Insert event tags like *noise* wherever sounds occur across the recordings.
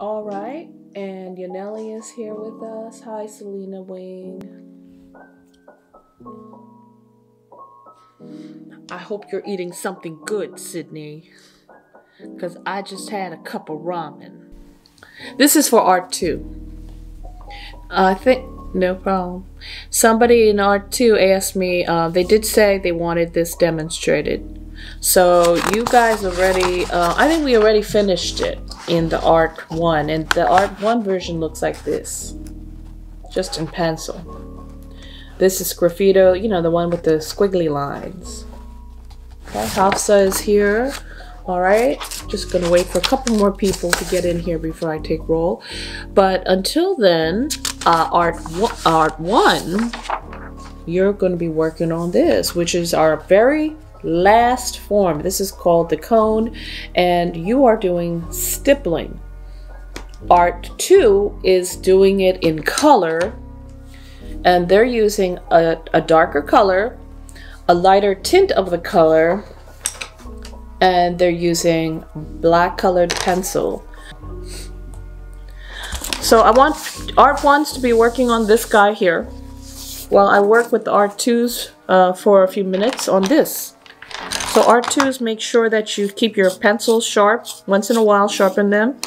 All right, and Yanelli is here with us. Hi, Selena Wing. I hope you're eating something good, Sydney, because I just had a cup of ramen. This is for art two. I think no problem. Somebody in art two asked me. Uh, they did say they wanted this demonstrated. So you guys already, uh, I think we already finished it in the art one and the art one version looks like this, just in pencil. This is Sgraffito, you know, the one with the squiggly lines. Okay, Hafsa is here. All right, just gonna wait for a couple more people to get in here before I take roll. But until then, uh, art, art one, you're gonna be working on this, which is our very last form. This is called the cone, and you are doing stippling. Art 2 is doing it in color, and they're using a, a darker color, a lighter tint of the color, and they're using black colored pencil. So I want Art 1s to be working on this guy here, while I work with the Art 2s uh, for a few minutes on this. So R2s, make sure that you keep your pencils sharp. Once in a while, sharpen them.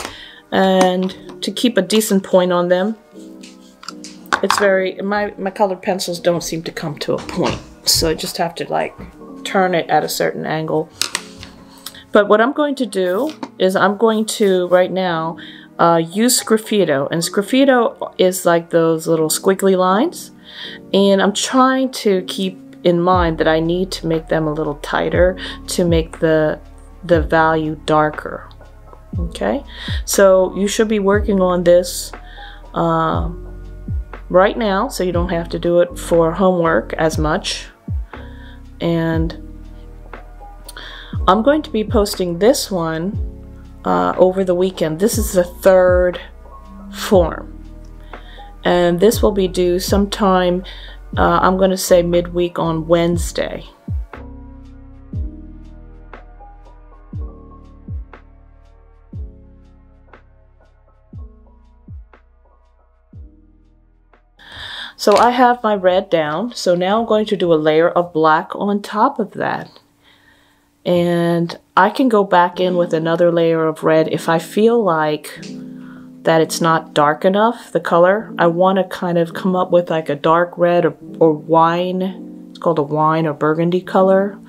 And to keep a decent point on them. It's very, my, my colored pencils don't seem to come to a point. So I just have to like turn it at a certain angle. But what I'm going to do is I'm going to, right now, uh, use Sgraffito. And Sgraffito is like those little squiggly lines. And I'm trying to keep in mind that I need to make them a little tighter to make the the value darker okay? So you should be working on this uh, right now so you don't have to do it for homework as much. And I'm going to be posting this one uh, over the weekend. This is the third form. And this will be due sometime uh, I'm going to say midweek on Wednesday. So I have my red down. So now I'm going to do a layer of black on top of that. And I can go back in with another layer of red if I feel like that it's not dark enough, the color. I want to kind of come up with like a dark red or, or wine. It's called a wine or burgundy color.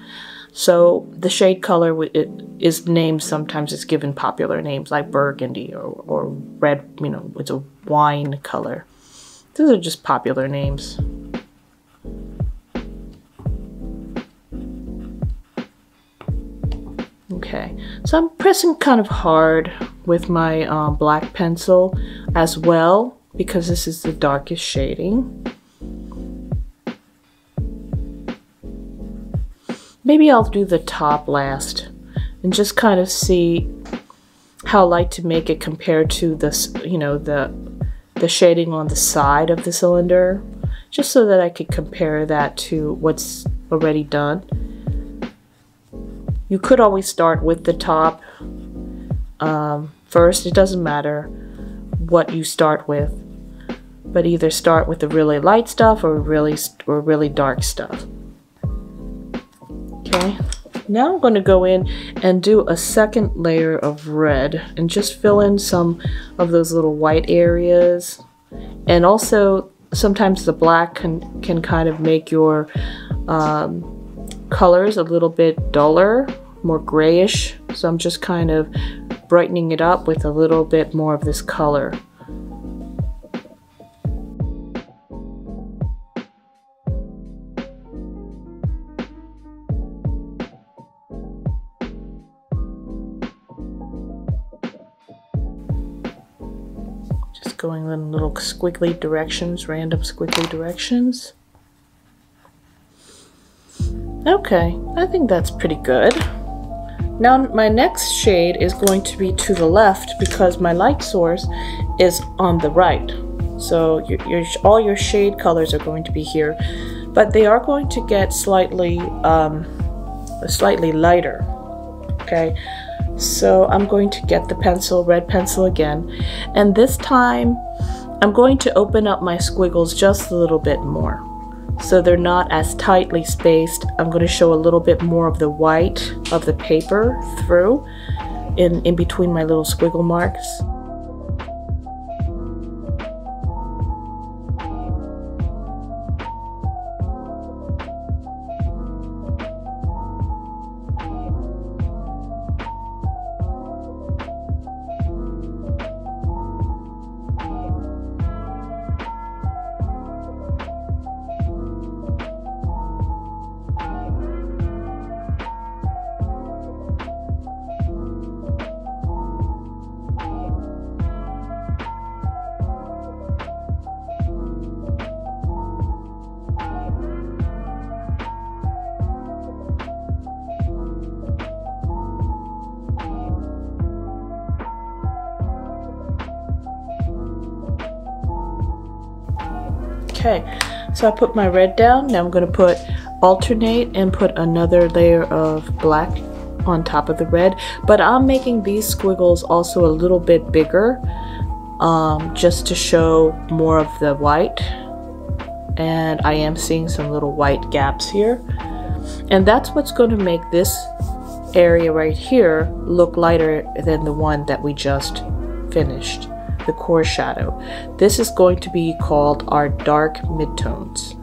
So the shade color it is named sometimes it's given popular names like burgundy or, or red, you know, it's a wine color. Those are just popular names. Okay, so I'm pressing kind of hard with my uh, black pencil as well because this is the darkest shading. Maybe I'll do the top last and just kind of see how I like to make it compared to this, you know, the the shading on the side of the cylinder, just so that I could compare that to what's already done. You could always start with the top um, first. It doesn't matter what you start with, but either start with the really light stuff or really or really dark stuff. Okay. Now I'm going to go in and do a second layer of red and just fill in some of those little white areas. And also sometimes the black can, can kind of make your um, colors a little bit duller, more grayish. So I'm just kind of brightening it up with a little bit more of this color. Just going in little squiggly directions, random squiggly directions. Okay, I think that's pretty good. Now my next shade is going to be to the left because my light source is on the right. So your, your, all your shade colors are going to be here, but they are going to get slightly, um, slightly lighter. Okay, So I'm going to get the pencil, red pencil again, and this time I'm going to open up my squiggles just a little bit more. So they're not as tightly spaced. I'm going to show a little bit more of the white of the paper through in, in between my little squiggle marks. Okay, so I put my red down. Now I'm going to put alternate and put another layer of black on top of the red. But I'm making these squiggles also a little bit bigger um, just to show more of the white. And I am seeing some little white gaps here. And that's what's going to make this area right here look lighter than the one that we just finished the core shadow. This is going to be called our dark midtones.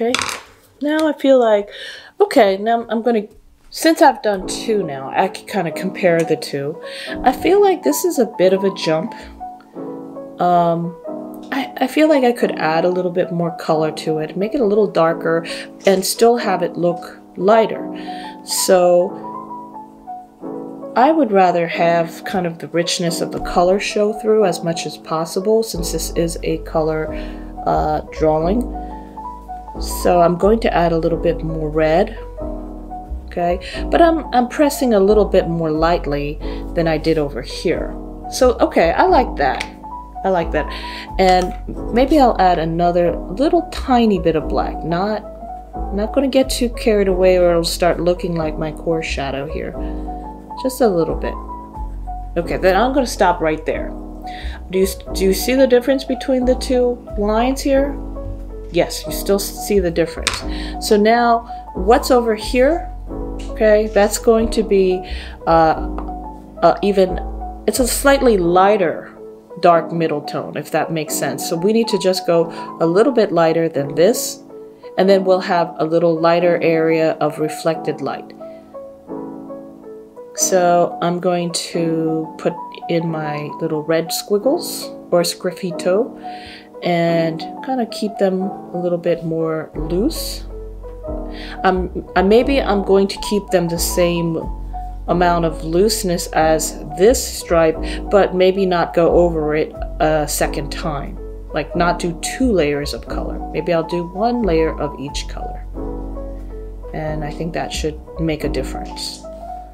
Okay, now I feel like, okay, now I'm to, since I've done two now, I can kind of compare the two. I feel like this is a bit of a jump. Um, I, I feel like I could add a little bit more color to it, make it a little darker, and still have it look lighter. So I would rather have kind of the richness of the color show through as much as possible since this is a color uh, drawing. So I'm going to add a little bit more red. Okay, but I'm, I'm pressing a little bit more lightly than I did over here. So, okay, I like that. I like that. And maybe I'll add another little tiny bit of black. Not, not going to get too carried away or it'll start looking like my core shadow here. Just a little bit. Okay, then I'm going to stop right there. Do you, do you see the difference between the two lines here? Yes, you still see the difference. So now, what's over here? Okay, that's going to be uh, uh, even, it's a slightly lighter dark middle tone, if that makes sense. So we need to just go a little bit lighter than this, and then we'll have a little lighter area of reflected light. So I'm going to put in my little red squiggles or sgraffito and kind of keep them a little bit more loose. Um, maybe I'm going to keep them the same amount of looseness as this stripe, but maybe not go over it a second time. Like not do two layers of color. Maybe I'll do one layer of each color. And I think that should make a difference.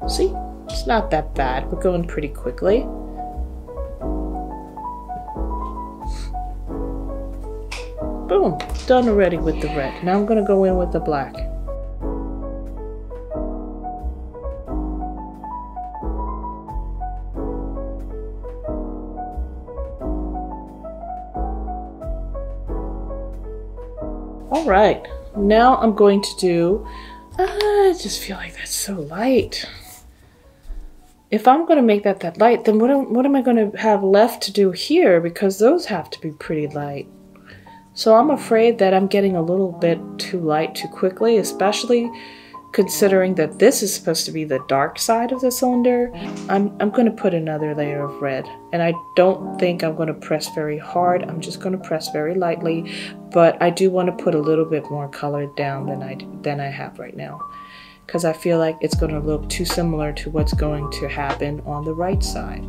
See, it's not that bad. We're going pretty quickly. Boom, done already with the red. Now I'm gonna go in with the black. All right, now I'm going to do, uh, I just feel like that's so light. If I'm going to make that that light, then what am, what am I going to have left to do here? Because those have to be pretty light. So I'm afraid that I'm getting a little bit too light too quickly, especially considering that this is supposed to be the dark side of the cylinder, I'm, I'm going to put another layer of red. And I don't think I'm going to press very hard. I'm just going to press very lightly. But I do want to put a little bit more color down than I, than I have right now. Because I feel like it's going to look too similar to what's going to happen on the right side.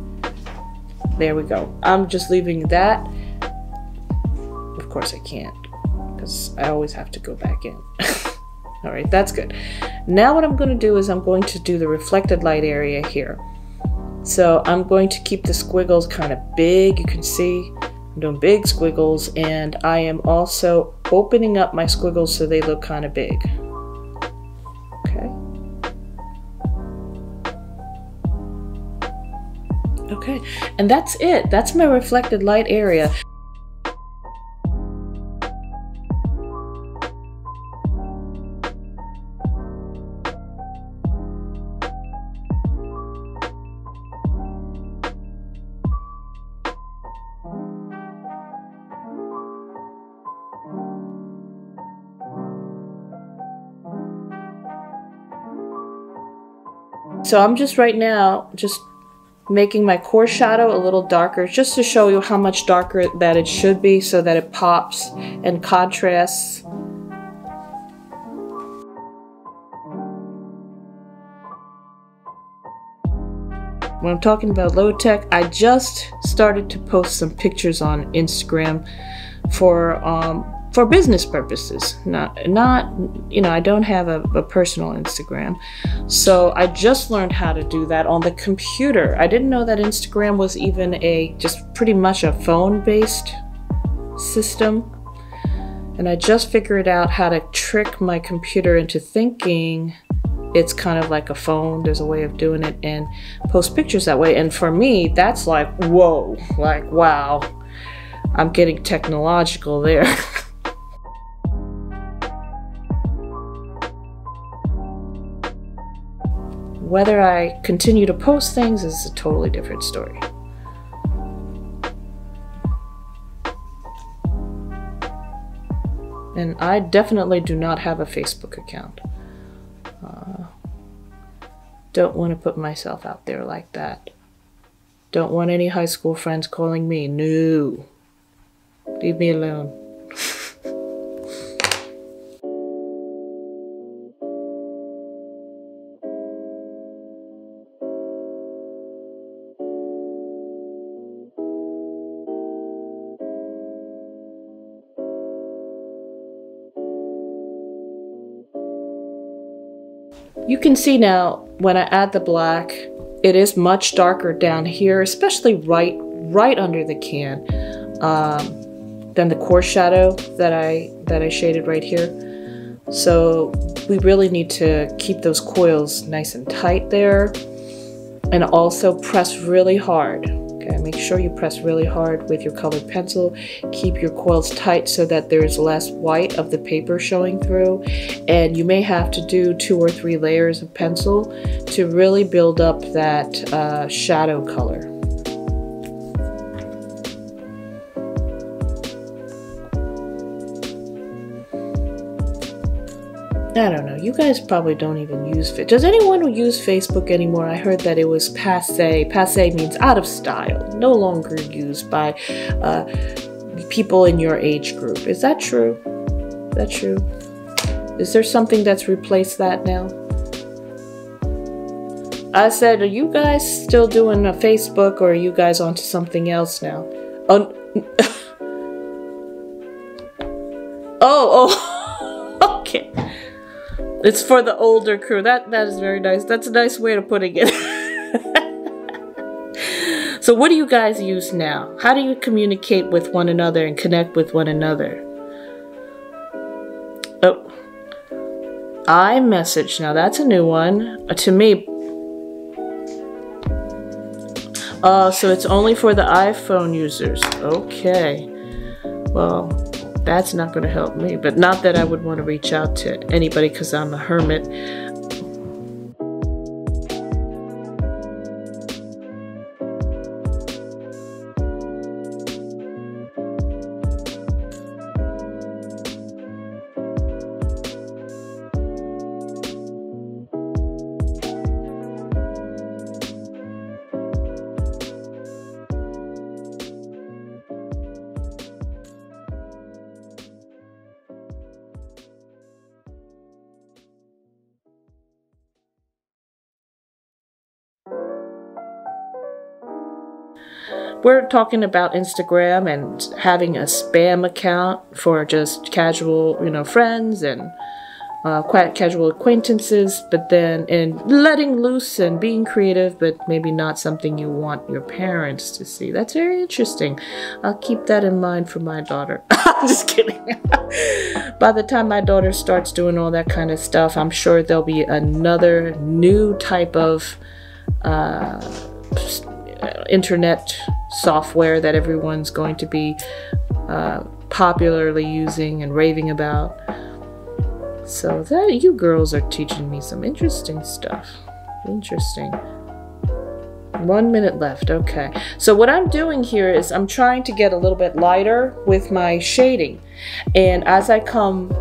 There we go. I'm just leaving that. Of course I can't. Because I always have to go back in. *laughs* All right, that's good. Now what I'm going to do is I'm going to do the reflected light area here. So I'm going to keep the squiggles kind of big. You can see I'm doing big squiggles and I am also opening up my squiggles so they look kind of big. Okay. Okay, and that's it. That's my reflected light area. So I'm just right now just making my core shadow a little darker just to show you how much darker that it should be so that it pops and contrasts. When I'm talking about low tech, I just started to post some pictures on Instagram for um, for business purposes not not you know i don't have a, a, personal instagram. So i just learned how to do that on the computer. I didn't know that instagram was even a just pretty much a phone based system. And i just figured out how to trick my computer into thinking it's kind of like a phone. There's a way of doing it and post pictures that way. And for me that's like whoa like wow. I'm getting technological there *laughs* Whether I continue to post things is a totally different story. And I definitely do not have a Facebook account. Uh, don't want to put myself out there like that. Don't want any high school friends calling me. No. Leave me alone. You can see now when I add the black, it is much darker down here, especially right right under the can um, than the core shadow that I that I shaded right here. So we really need to keep those coils nice and tight there and also press really hard Make sure you press really hard with your colored pencil. Keep your coils tight so that there's less white of the paper showing through. And you may have to do two or three layers of pencil to really build up that uh, shadow color. I don't know. You guys probably don't even use it. Does anyone use Facebook anymore? I heard that it was passe. Passe means out of style, no longer used by uh, people in your age group. Is that true? Is that true? Is there something that's replaced that now? I said, are you guys still doing a Facebook or are you guys onto something else now? *laughs* Oh, oh, oh. *laughs* okay. It's for the older crew. That that is very nice. That's a nice way of putting it. *laughs* so what do you guys use now? How do you communicate with one another and connect with one another? Oh. iMessage. Now that's a new one. Uh, to me. Uh, so it's only for the iPhone users. Okay. Well, that's not going to help me. But not that I would want to reach out to anybody because I'm a hermit. We're talking about Instagram and having a spam account for just casual, you know, friends and uh, quite casual acquaintances, but then and letting loose and being creative, but maybe not something you want your parents to see. That's very interesting. I'll keep that in mind for my daughter. *laughs* I'm just kidding. *laughs* By the time my daughter starts doing all that kind of stuff, I'm sure there'll be another new type of uh, internet software that everyone's going to be uh, popularly using and raving about. So that you girls are teaching me some interesting stuff. Interesting. One minute left. Okay. So what I'm doing here is I'm trying to get a little bit lighter with my shading. And as I come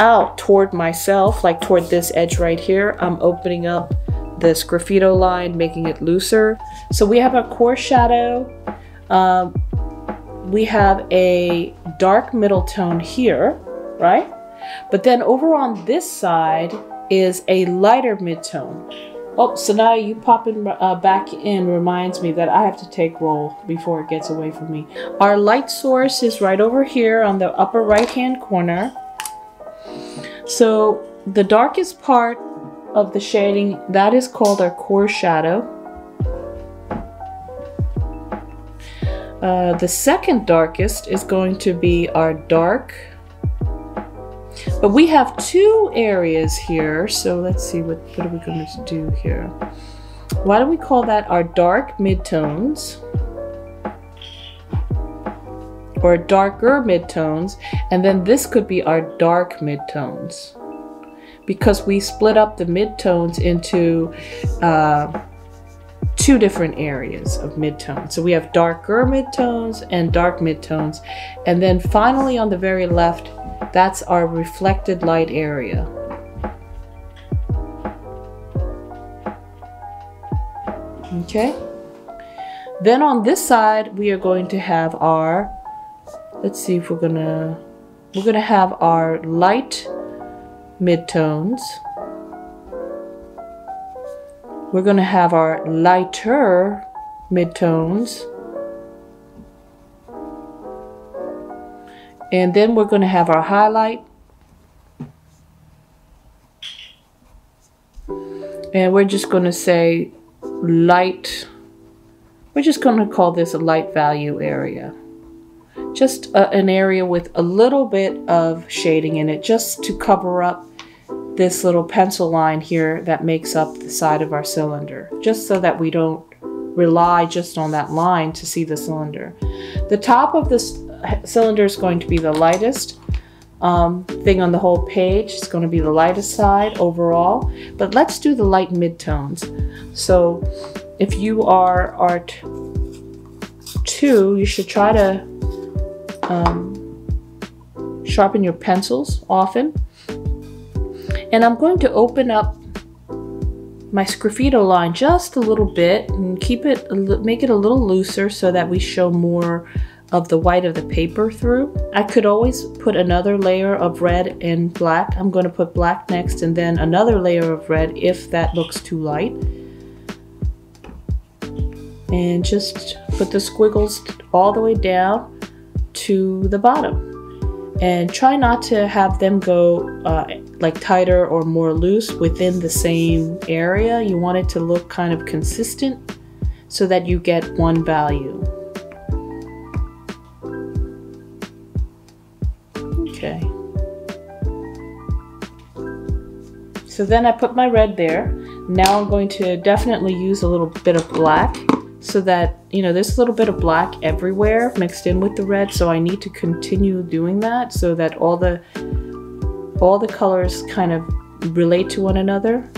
out toward myself, like toward this edge right here, I'm opening up this sgraffito line, making it looser. So we have our core shadow. Um, we have a dark middle tone here, right? But then over on this side is a lighter mid-tone. Oh, so now you popping uh, back in reminds me that I have to take roll before it gets away from me. Our light source is right over here on the upper right hand corner. So the darkest part of the shading, that is called our core shadow. Uh, the second darkest is going to be our dark but we have two areas here, so let's see what, what are we going to do here. Why don't we call that our dark midtones? Or darker midtones, and then this could be our dark midtones. Because we split up the midtones into uh, two different areas of midtones. So we have darker midtones and dark midtones. And then finally on the very left, that's our reflected light area. Okay. Then on this side, we are going to have our, let's see if we're gonna, we're gonna have our light midtones. We're gonna have our lighter midtones. And then we're going to have our highlight. And we're just going to say light. We're just going to call this a light value area. Just a, an area with a little bit of shading in it just to cover up this little pencil line here that makes up the side of our cylinder. Just so that we don't rely just on that line to see the cylinder. The top of this cylinder is going to be the lightest um, thing on the whole page. It's going to be the lightest side overall. But let's do the light midtones. So if you are art 2, you should try to um, sharpen your pencils often. And I'm going to open up my sgraffito line just a little bit and keep it, make it a little looser so that we show more of the white of the paper through. I could always put another layer of red and black. I'm going to put black next and then another layer of red if that looks too light. And just put the squiggles all the way down to the bottom. And try not to have them go uh, like tighter or more loose within the same area. You want it to look kind of consistent so that you get one value. Okay. So then I put my red there. Now I'm going to definitely use a little bit of black so that, you know, there's a little bit of black everywhere mixed in with the red. So I need to continue doing that so that all the, all the colors kind of relate to one another.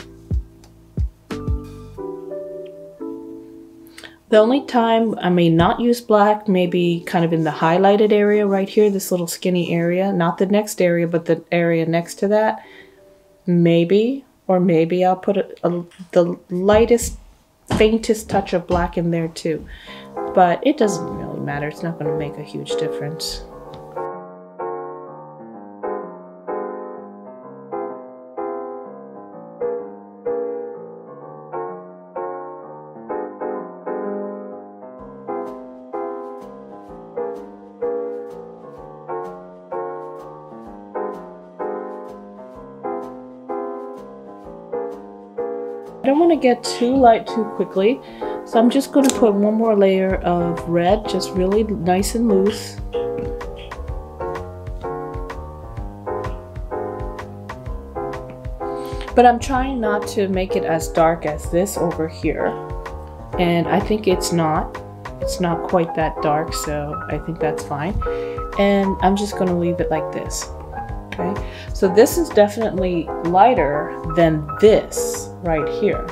The only time I may not use black may be kind of in the highlighted area right here, this little skinny area. Not the next area, but the area next to that. Maybe, or maybe I'll put a, a, the lightest, faintest touch of black in there too. But it doesn't really matter. It's not going to make a huge difference. Get too light too quickly. So I'm just going to put one more layer of red, just really nice and loose. But I'm trying not to make it as dark as this over here. And I think it's not. It's not quite that dark, so I think that's fine. And I'm just going to leave it like this. Okay, so this is definitely lighter than this right here.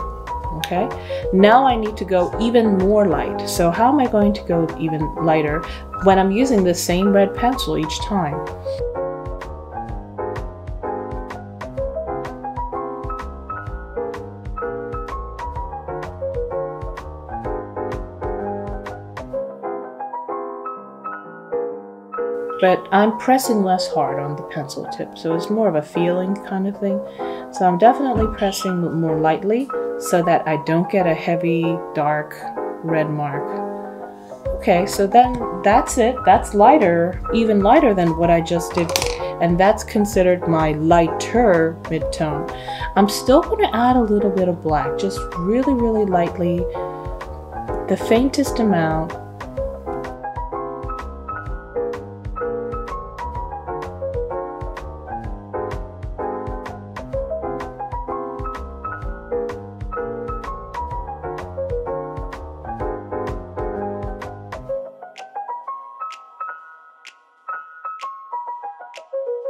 Okay, now I need to go even more light. So how am I going to go even lighter when I'm using the same red pencil each time? but I'm pressing less hard on the pencil tip, so it's more of a feeling kind of thing. So I'm definitely pressing more lightly so that I don't get a heavy, dark red mark. Okay, so then that's it. That's lighter, even lighter than what I just did, and that's considered my lighter midtone. I'm still going to add a little bit of black, just really, really lightly, the faintest amount,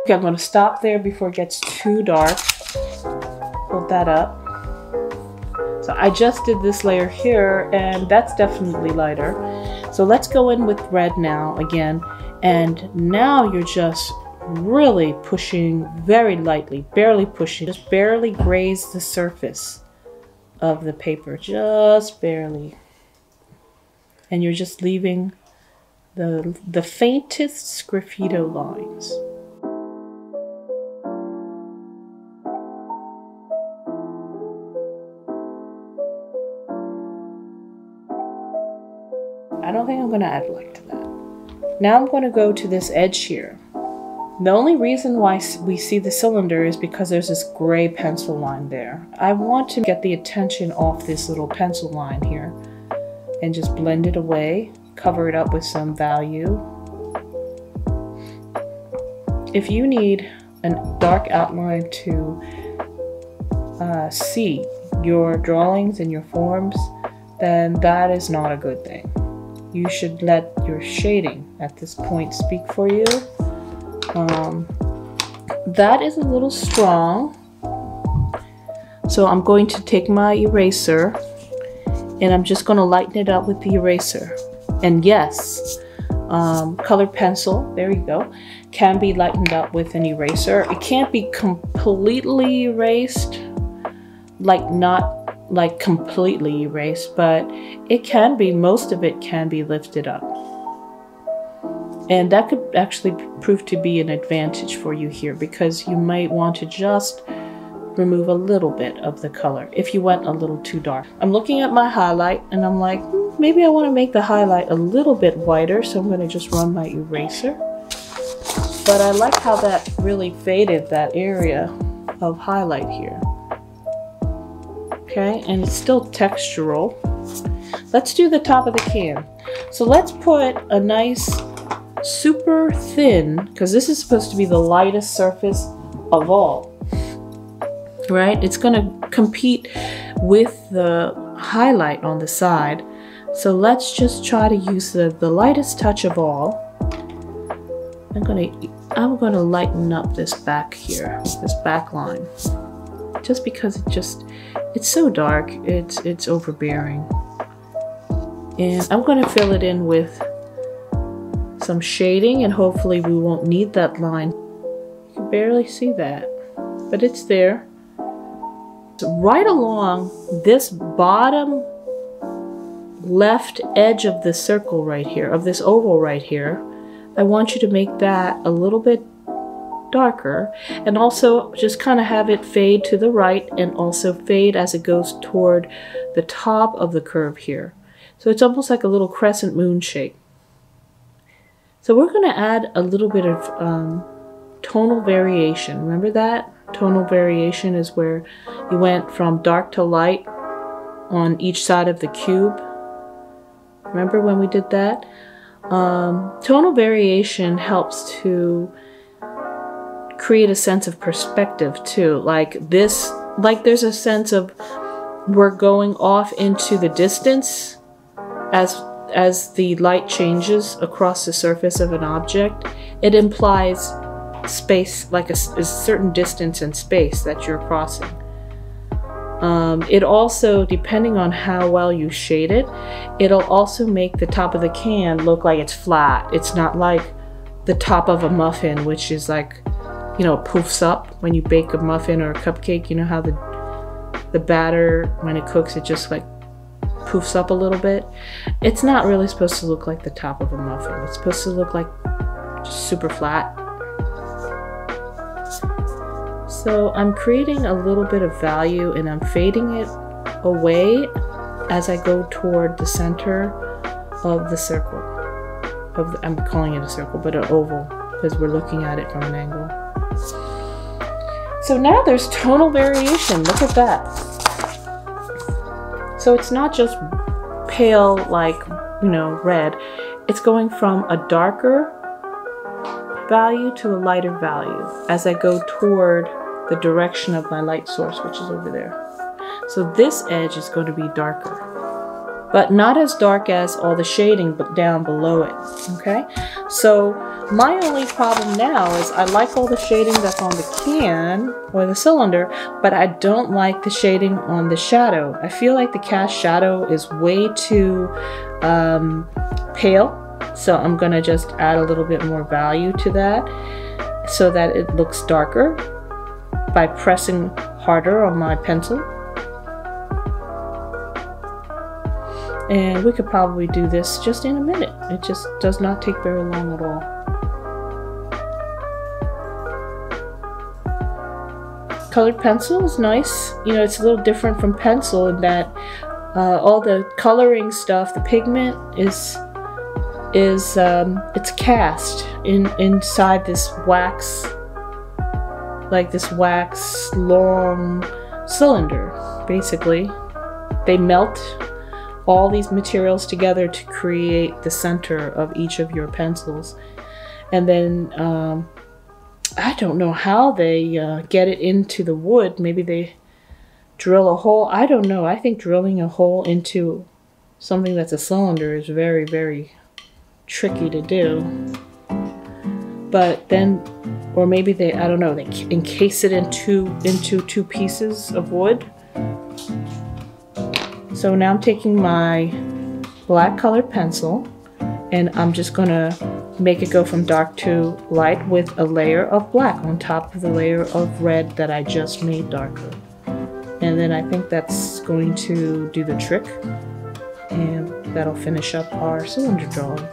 Okay, I'm to stop there before it gets too dark. Hold that up. So I just did this layer here and that's definitely lighter. So let's go in with red now again. And now you're just really pushing very lightly, barely pushing, just barely graze the surface of the paper, just barely. And you're just leaving the, the faintest sgraffito lines. Going to add black to that. Now I'm going to go to this edge here. The only reason why we see the cylinder is because there's this gray pencil line there. I want to get the attention off this little pencil line here and just blend it away, cover it up with some value. If you need a dark outline to uh, see your drawings and your forms, then that is not a good thing you should let your shading at this point speak for you. Um, that is a little strong. So I'm going to take my eraser and I'm just going to lighten it up with the eraser. And yes, um, colored pencil, there you go, can be lightened up with an eraser. It can't be completely erased, like not like completely erased, but it can be, most of it can be lifted up. And that could actually prove to be an advantage for you here because you might want to just remove a little bit of the color if you went a little too dark. I'm looking at my highlight and I'm like, hmm, maybe I want to make the highlight a little bit whiter, so I'm going to just run my eraser. But I like how that really faded that area of highlight here okay? And it's still textural. Let's do the top of the can. So let's put a nice super thin because this is supposed to be the lightest surface of all right? It's going to compete with the highlight on the side. So let's just try to use the, the lightest touch of all. I'm gonna I'm gonna lighten up this back here this back line just because it just it's so dark it's it's overbearing. And I'm going to fill it in with some shading and hopefully we won't need that line. You can barely see that but it's there. So right along this bottom left edge of the circle right here of this oval right here I want you to make that a little bit darker and also just kind of have it fade to the right and also fade as it goes toward the top of the curve here. So it's almost like a little crescent moon shape. So we're going to add a little bit of um, tonal variation. Remember that? Tonal variation is where you went from dark to light on each side of the cube. Remember when we did that? Um, tonal variation helps to create a sense of perspective too. Like this, like there's a sense of we're going off into the distance as as the light changes across the surface of an object. It implies space, like a, a certain distance in space that you're crossing. Um, it also, depending on how well you shade it, it'll also make the top of the can look like it's flat. It's not like the top of a muffin, which is like, you know, poofs up when you bake a muffin or a cupcake. You know how the the batter, when it cooks, it just like poofs up a little bit. It's not really supposed to look like the top of a muffin. It's supposed to look like super flat. So I'm creating a little bit of value and I'm fading it away as I go toward the center of the circle. Of the, I'm calling it a circle, but an oval because we're looking at it from an angle. So now there's tonal variation. Look at that. So it's not just pale like, you know, red. It's going from a darker value to a lighter value as I go toward the direction of my light source, which is over there. So this edge is going to be darker, but not as dark as all the shading but down below it, okay? So my only problem now is I like all the shading that's on the can or the cylinder, but I don't like the shading on the shadow. I feel like the cast shadow is way too um, pale, so I'm gonna just add a little bit more value to that so that it looks darker by pressing harder on my pencil. And we could probably do this just in a minute. It just does not take very long at all. Colored pencil is nice. You know, it's a little different from pencil in that uh, all the coloring stuff, the pigment is is um, it's cast in inside this wax like this wax long cylinder, basically. They melt all these materials together to create the center of each of your pencils. And then um, I don't know how they uh, get it into the wood. Maybe they drill a hole. I don't know. I think drilling a hole into something that's a cylinder is very, very tricky to do. But then or maybe they I don't know they encase it into into two pieces of wood so now I'm taking my black colored pencil and I'm just gonna make it go from dark to light with a layer of black on top of the layer of red that I just made darker and then I think that's going to do the trick and that'll finish up our cylinder drawing.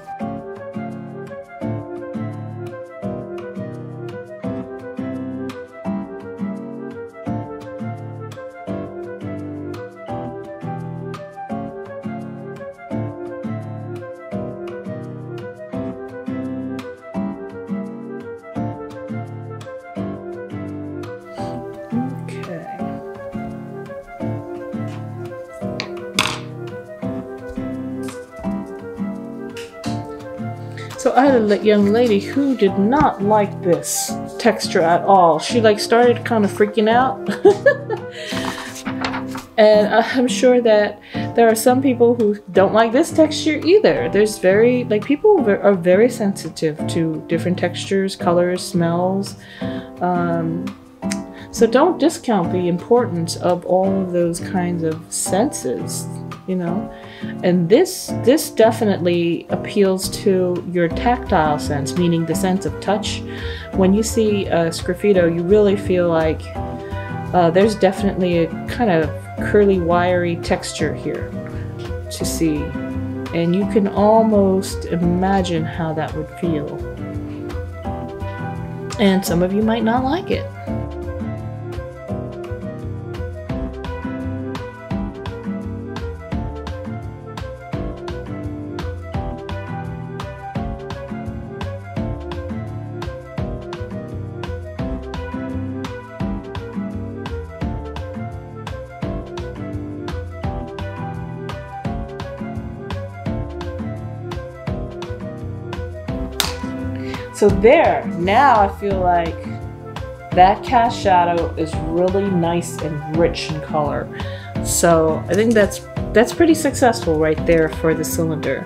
So I had a young lady who did not like this texture at all. She like started kind of freaking out. *laughs* and I'm sure that there are some people who don't like this texture either. There's very, like people are very sensitive to different textures, colors, smells. Um, so don't discount the importance of all of those kinds of senses, you know and this this definitely appeals to your tactile sense meaning the sense of touch. When you see a sgraffito you really feel like uh, there's definitely a kind of curly wiry texture here to see. And you can almost imagine how that would feel. And some of you might not like it So there, now I feel like that cast shadow is really nice and rich in color. So I think that's that's pretty successful right there for the cylinder.